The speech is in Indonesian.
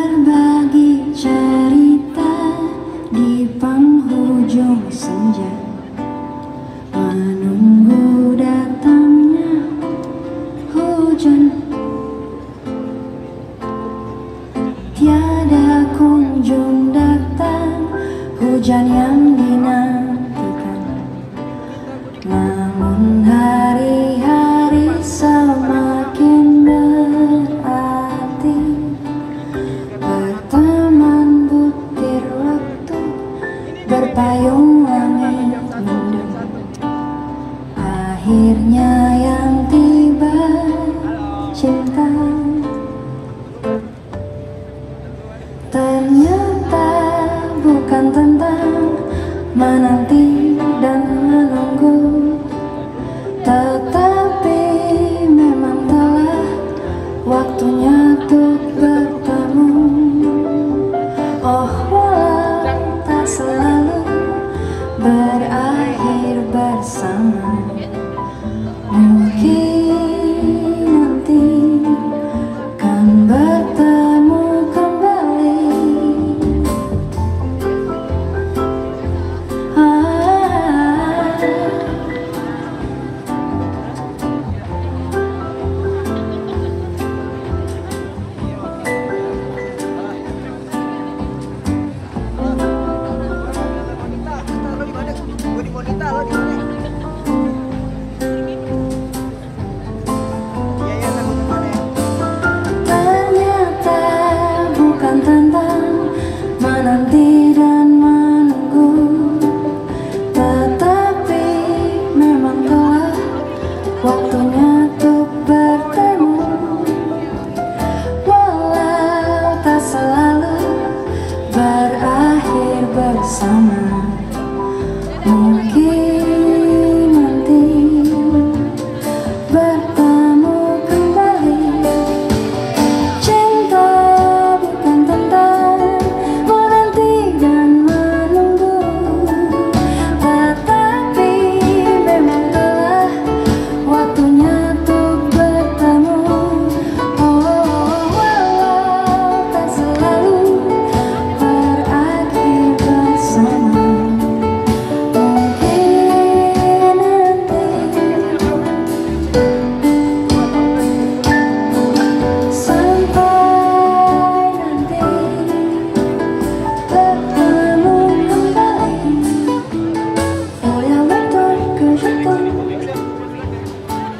berbagi cerita di penghujung senja. Menunggu datangnya hujan. Tiada kunjung datang hujan yang dinantikan. Namun Akhirnya yang tiba cinta. Ternyata bukan tentang menanti some